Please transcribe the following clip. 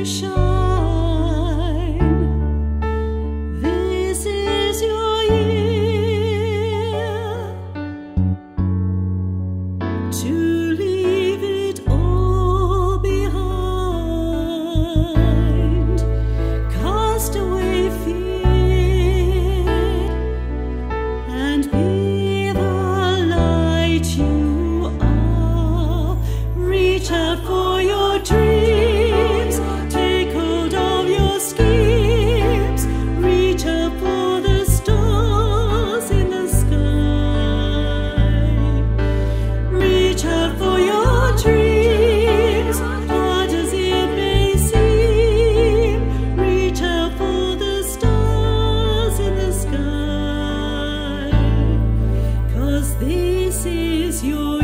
to shine. is your.